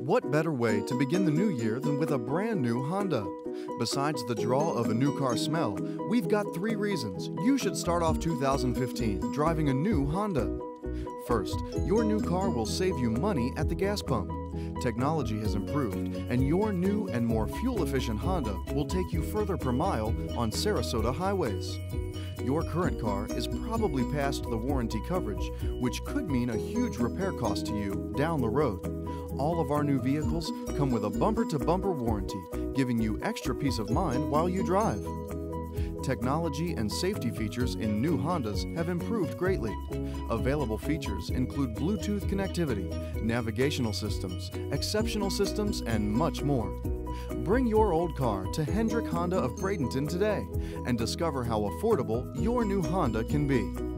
What better way to begin the new year than with a brand new Honda? Besides the draw of a new car smell, we've got three reasons you should start off 2015 driving a new Honda. First, your new car will save you money at the gas pump. Technology has improved, and your new and more fuel efficient Honda will take you further per mile on Sarasota highways. Your current car is probably past the warranty coverage, which could mean a huge repair cost to you down the road all of our new vehicles come with a bumper to bumper warranty, giving you extra peace of mind while you drive. Technology and safety features in new Hondas have improved greatly. Available features include Bluetooth connectivity, navigational systems, exceptional systems, and much more. Bring your old car to Hendrick Honda of Bradenton today and discover how affordable your new Honda can be.